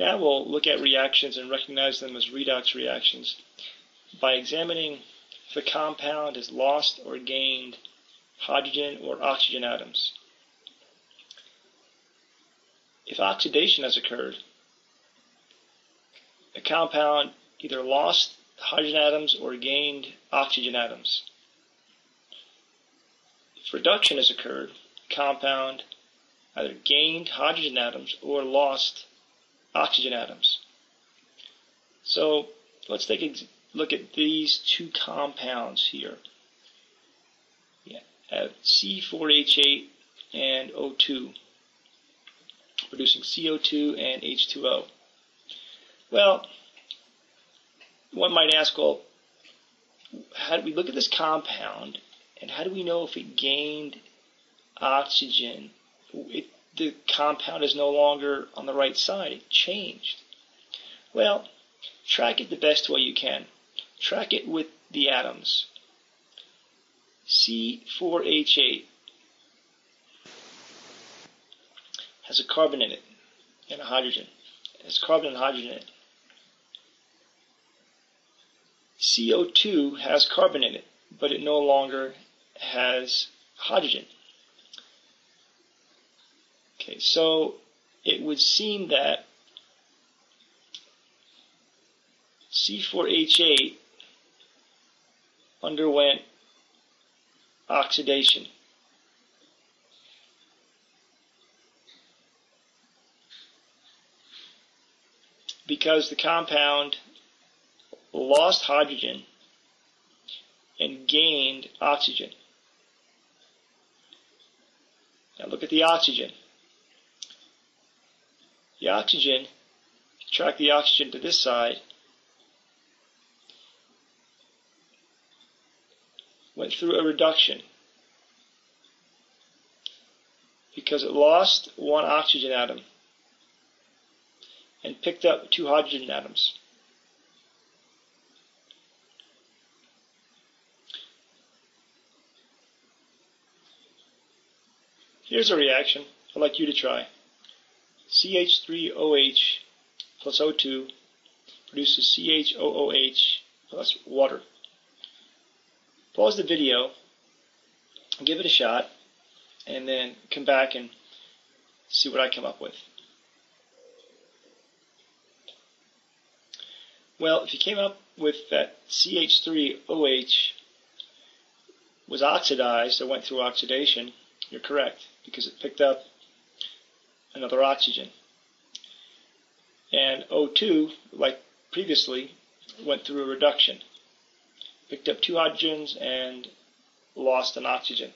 Now we'll look at reactions and recognize them as redox reactions by examining if a compound has lost or gained hydrogen or oxygen atoms. If oxidation has occurred, a compound either lost hydrogen atoms or gained oxygen atoms. If reduction has occurred, compound either gained hydrogen atoms or lost oxygen atoms. So let's take a look at these two compounds here. Yeah, C4H8 and O2 producing CO2 and H2O. Well, one might ask, well, how do we look at this compound and how do we know if it gained oxygen? It, the compound is no longer on the right side. It changed. Well, track it the best way you can. Track it with the atoms. C4H8 has a carbon in it and a hydrogen. It has carbon and hydrogen in it. CO2 has carbon in it, but it no longer has hydrogen. Okay, so it would seem that C4H8 underwent oxidation. Because the compound lost hydrogen and gained oxygen. Now look at the oxygen. The oxygen, track the oxygen to this side, went through a reduction because it lost one oxygen atom and picked up two hydrogen atoms. Here's a reaction I'd like you to try. CH3OH plus O2 produces CHOOH plus water. Pause the video, give it a shot, and then come back and see what I come up with. Well, if you came up with that CH3OH was oxidized or went through oxidation, you're correct because it picked up another oxygen. And O2, like previously, went through a reduction. Picked up two hydrogens and lost an oxygen.